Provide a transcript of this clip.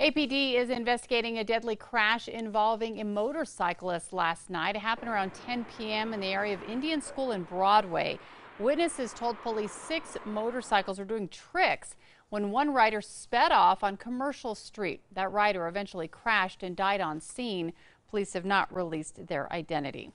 APD is investigating a deadly crash involving a motorcyclist last night. It happened around 10 p.m. in the area of Indian School and Broadway. Witnesses told police six motorcycles were doing tricks when one rider sped off on Commercial Street. That rider eventually crashed and died on scene. Police have not released their identity.